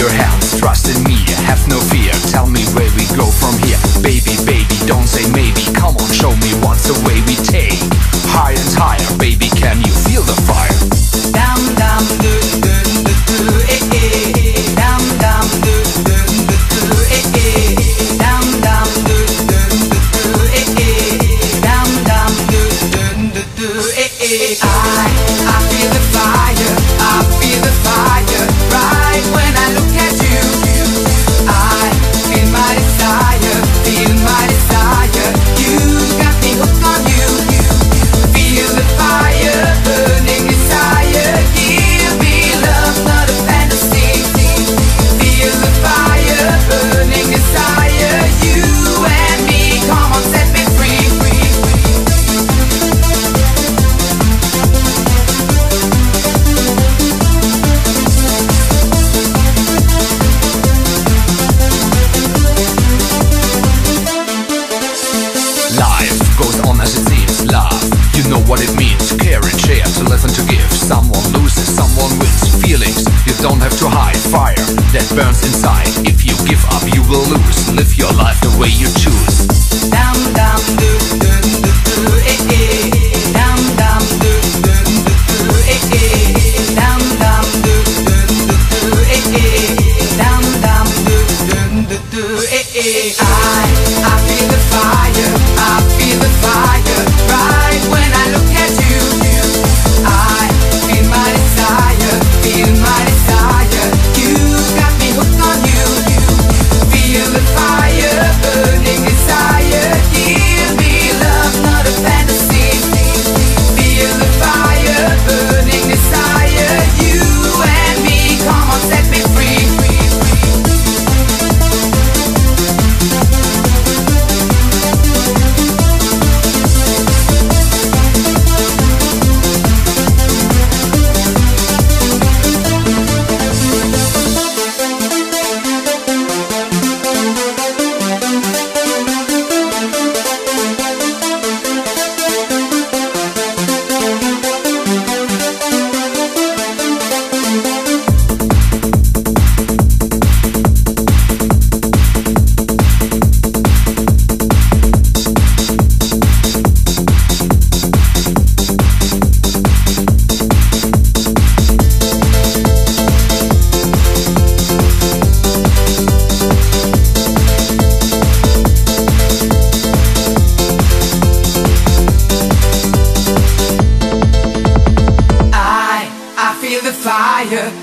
your hands. Trust in me, have no fear. Tell me where we go from here. Baby, baby, don't say maybe. Come on, show me what's the way we take. Higher and higher, baby, can you feel the fire? Dum dum do do do do eh eh. Dum dum do do do do eh eh. Dum dum do do do do eh eh. Dum dum do do do do eh eh. I I Life goes on as it seems. Love, you know what it means. Care and share, to listen to give. Someone loses, someone wins. Feelings you don't have to hide. Fire that burns inside. If you give up, you will lose. Live your life the way you choose. Dum dum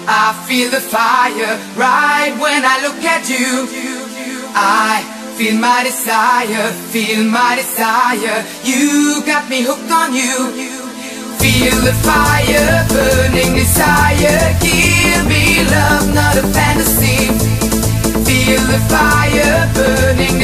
I feel the fire right when I look at you. I feel my desire, feel my desire. You got me hooked on you. Feel the fire, burning desire. Give me love, not a fantasy. Feel the fire, burning